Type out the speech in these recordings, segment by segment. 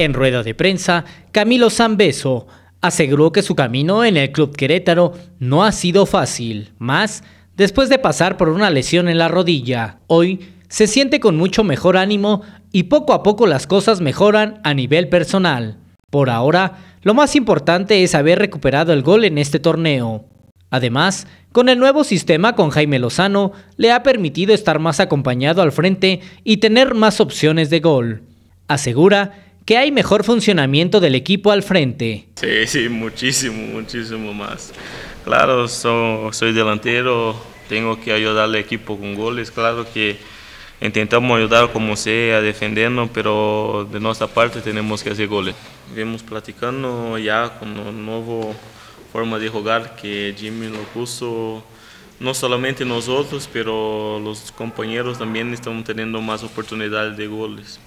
En rueda de prensa, Camilo Zambeso aseguró que su camino en el Club Querétaro no ha sido fácil, más después de pasar por una lesión en la rodilla. Hoy se siente con mucho mejor ánimo y poco a poco las cosas mejoran a nivel personal. Por ahora, lo más importante es haber recuperado el gol en este torneo. Además, con el nuevo sistema con Jaime Lozano, le ha permitido estar más acompañado al frente y tener más opciones de gol. Asegura que hay mejor funcionamiento del equipo al frente. Sí, sí, muchísimo, muchísimo más. Claro, soy delantero, tengo que ayudar al equipo con goles, claro que intentamos ayudar como sea, defendernos, pero de nuestra parte tenemos que hacer goles. Vemos platicando ya con una nueva forma de jugar que Jimmy lo puso, no solamente nosotros, pero los compañeros también están teniendo más oportunidades de goles.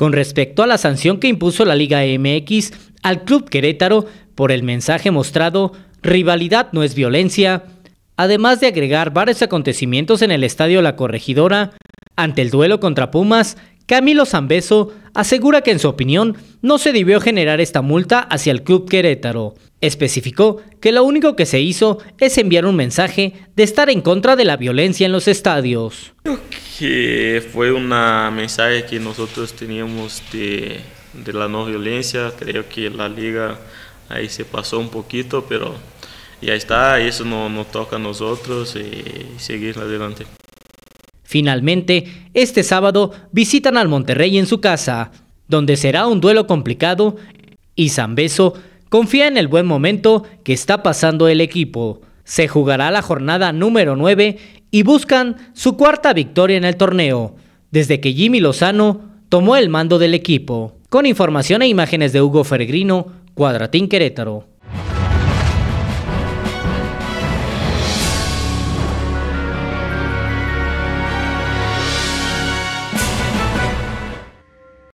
Con respecto a la sanción que impuso la Liga MX al Club Querétaro por el mensaje mostrado, rivalidad no es violencia, además de agregar varios acontecimientos en el Estadio La Corregidora, ante el duelo contra Pumas, Camilo Zambeso asegura que en su opinión no se debió generar esta multa hacia el club Querétaro. Especificó que lo único que se hizo es enviar un mensaje de estar en contra de la violencia en los estadios. Creo que fue un mensaje que nosotros teníamos de, de la no violencia, creo que la liga ahí se pasó un poquito, pero ya está, eso no nos toca a nosotros y seguir adelante. Finalmente, este sábado visitan al Monterrey en su casa, donde será un duelo complicado y Zambeso confía en el buen momento que está pasando el equipo. Se jugará la jornada número 9 y buscan su cuarta victoria en el torneo, desde que Jimmy Lozano tomó el mando del equipo. Con información e imágenes de Hugo Feregrino, Cuadratín Querétaro.